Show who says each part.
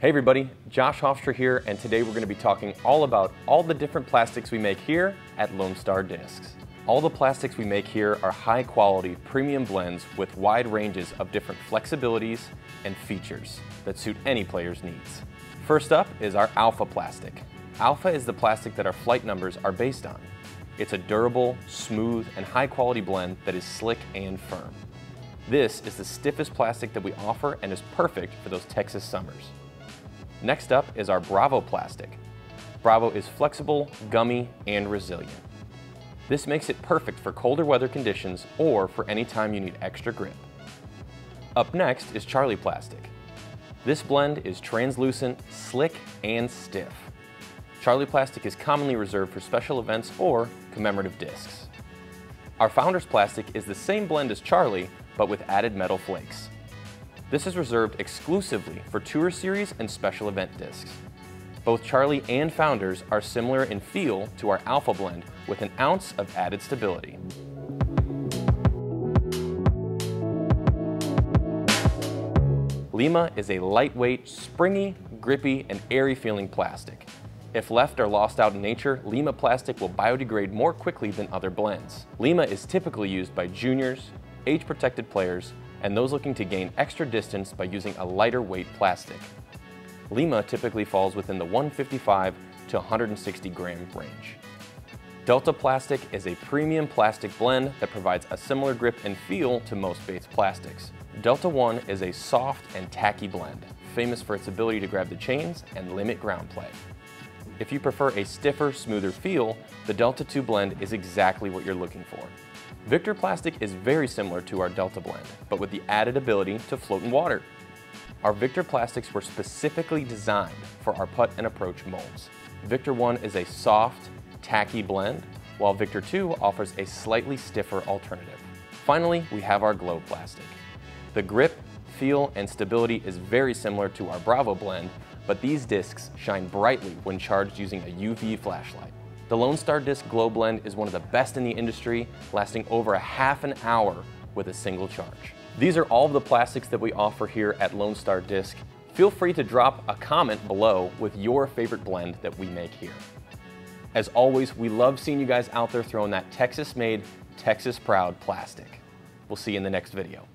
Speaker 1: Hey everybody, Josh Hofstra here, and today we're going to be talking all about all the different plastics we make here at Lone Star Discs. All the plastics we make here are high quality premium blends with wide ranges of different flexibilities and features that suit any player's needs. First up is our Alpha plastic. Alpha is the plastic that our flight numbers are based on. It's a durable, smooth, and high quality blend that is slick and firm. This is the stiffest plastic that we offer and is perfect for those Texas summers. Next up is our Bravo plastic. Bravo is flexible, gummy, and resilient. This makes it perfect for colder weather conditions or for any time you need extra grip. Up next is Charlie plastic. This blend is translucent, slick, and stiff. Charlie plastic is commonly reserved for special events or commemorative discs. Our Founders plastic is the same blend as Charlie, but with added metal flakes. This is reserved exclusively for Tour Series and special event discs. Both Charlie and Founders are similar in feel to our Alpha blend with an ounce of added stability. Lima is a lightweight, springy, grippy, and airy feeling plastic. If left or lost out in nature, Lima plastic will biodegrade more quickly than other blends. Lima is typically used by juniors, age-protected players, and those looking to gain extra distance by using a lighter weight plastic. Lima typically falls within the 155 to 160 gram range. Delta Plastic is a premium plastic blend that provides a similar grip and feel to most base plastics. Delta 1 is a soft and tacky blend, famous for its ability to grab the chains and limit ground play. If you prefer a stiffer, smoother feel, the Delta 2 blend is exactly what you're looking for. Victor Plastic is very similar to our Delta blend, but with the added ability to float in water. Our Victor Plastics were specifically designed for our putt and approach molds. Victor 1 is a soft, tacky blend, while Victor 2 offers a slightly stiffer alternative. Finally, we have our Glow Plastic. The grip, feel, and stability is very similar to our Bravo blend, but these discs shine brightly when charged using a UV flashlight. The Lone Star Disc Glow Blend is one of the best in the industry, lasting over a half an hour with a single charge. These are all of the plastics that we offer here at Lone Star Disc. Feel free to drop a comment below with your favorite blend that we make here. As always, we love seeing you guys out there throwing that Texas-made, Texas-proud plastic. We'll see you in the next video.